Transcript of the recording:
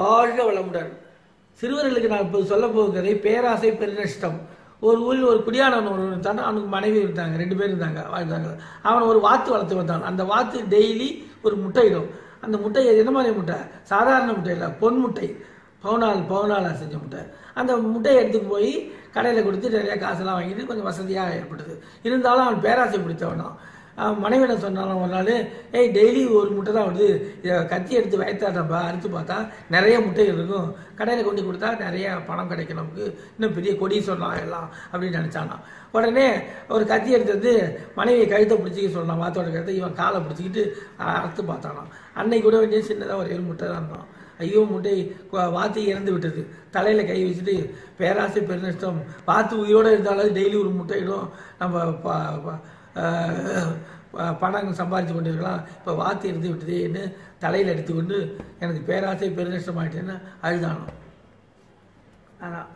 வாழ்க வளமுடன். சிறுவர்களுக்கு நான் இப்போது சொல்ல போகிறதை பேராசை பெருநஷ்டம். ஒரு ஊரில் ஒரு குடியானவன் ஒரு இருந்தான் அவனுக்கு மனைவி இருந்தாங்க ரெண்டு பேர் இருந்தாங்க வாழ்ந்தாங்க. அவன் ஒரு வாத்து வளர்த்து வந்தான். அந்த வாத்து டெய்லி ஒரு முட்டையிடும் அந்த முட்டை என்ன மாதிரி முட்டை? சாதாரண முட்டை இல்லை பொன் முட்டை. பவுனால் பவுனாலாக செஞ்ச முட்டை. அந்த முட்டையை எடுத்துட்டு போய் கடையில் கொடுத்து நிறையா காசெல்லாம் வாங்கிட்டு கொஞ்சம் வசதியாக ஏற்பட்டது இருந்தாலும் அவன் பேராசை பிடித்தவனான் அவன் சொன்னாலும் ஒரு நாள் ஏய் டெய்லி ஒரு முட்டை தான் வருது. இதை கத்தி எடுத்து வயத்தாட்டப்பா அறுத்து பார்த்தா நிறைய முட்டைகள் இருக்கும். கடையில் கொண்டு கொடுத்தா நிறைய பணம் கிடைக்கும் நமக்கு. இன்னும் பெரிய கொடி சொல்லலாம் எல்லாம் அப்படின்னு நினச்சானா. உடனே ஒரு கத்தி எடுத்து வந்து மனைவியை கழுத்தை பிடிச்சிக்க சொல்லலாம் வாத்தோட கழுத்தை இவன் காலை பிடிச்சிக்கிட்டு அறுத்து பார்த்தானாம். அன்னைக்கு கூட வேண்டிய சின்னதாக ஒரு ஏழு முட்டை தான் இருந்தான். ஐயோ முட்டை வாத்து இறந்து விட்டது. தலையில் கை வச்சுட்டு பேராசை பெருநஷ்டம் வாத்து உயிரோடு இருந்தாலும் டெய்லி ஒரு முட்டையிடும். நம்ம ப- பணம் சம்பாதிச்சு கொண்டிருக்கலாம். இப்போ வாத்து இருந்து விட்டதேன்னு தலையில் எடுத்துக்கொண்டு எனக்கு பேராசை பெருநஷ்டம் ஆயிட்டேன்னு அழுதானோ அதான்